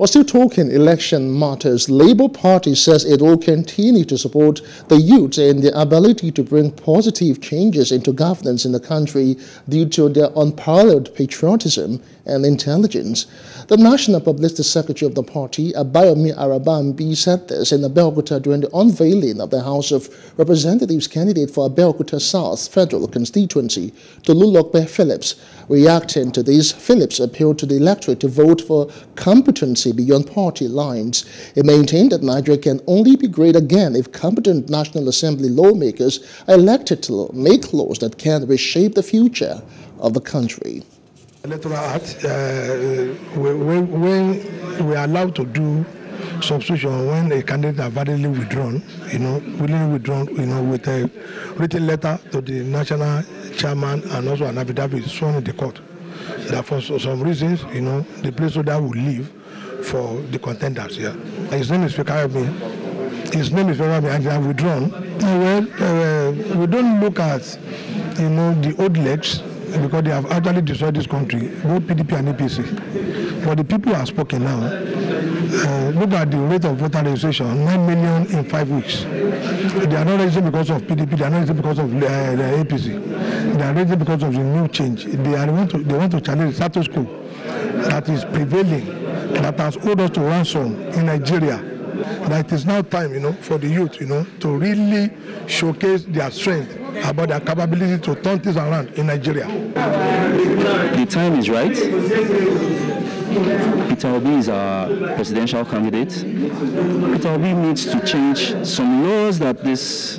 While still talking election matters, Labour Party says it will continue to support the youth in their ability to bring positive changes into governance in the country due to their unparalleled patriotism and intelligence. The National Publicity Secretary of the party, Abayomi Arabambi, said this in Abeokuta during the unveiling of the House of Representatives candidate for Abeokuta South Federal Constituency, Tolulope Phillips. Reacting to this, Phillips appealed to the electorate to vote for competency beyond party lines. He maintained that Nigeria can only be great again if competent National Assembly lawmakers are elected to make laws that can reshape the future of the country. Electoral Act, uh, when, when we are allowed to do substitution when a candidate are validly withdrawn, you know, willingly withdrawn, you know, with a written letter to the national chairman and also an affidavit sworn in the court. That for some reasons, you know, the placeholder will leave for the contenders here. Yeah. His name is Fikayami. His name is Fikayami and they are withdrawn. Well, uh, we don't look at, you know, the old legs because they have actually destroyed this country, both PDP and APC. But the people are spoken now. Uh, look at the rate of voter registration, 9 million in five weeks. They are not raising because of PDP, they are not raising because of uh, the APC. They are raising because of the new change. They, are, want to, they want to challenge the status quo that is prevailing, that has owed us to ransom in Nigeria. That it is now time, you know, for the youth, you know, to really showcase their strength about their capability to turn things around in Nigeria. The time is right. Peter Obi is our presidential candidate. Peter Obi needs to change some laws that this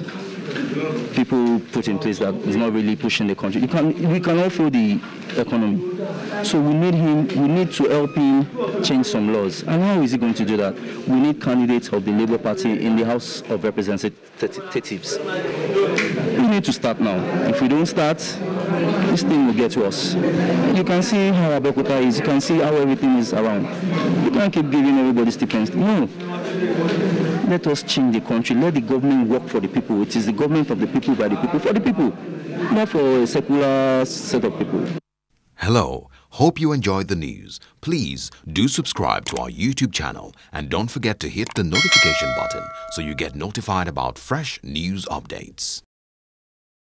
people put in place that is not really pushing the country. Can, we cannot feel the economy. So we need him, we need to help him change some laws. And how is he going to do that? We need candidates of the Labour Party in the House of Representatives. Need to start now. If we don't start, this thing will get worse. You can see how Abeokuta is, you can see how everything is around. You can't keep giving everybody stipends. No. Let us change the country. Let the government work for the people. It is the government of the people, by the people, for the people. Not for a secular set of people. Hello. Hope you enjoyed the news. Please do subscribe to our YouTube channel and don't forget to hit the notification button so you get notified about fresh news updates.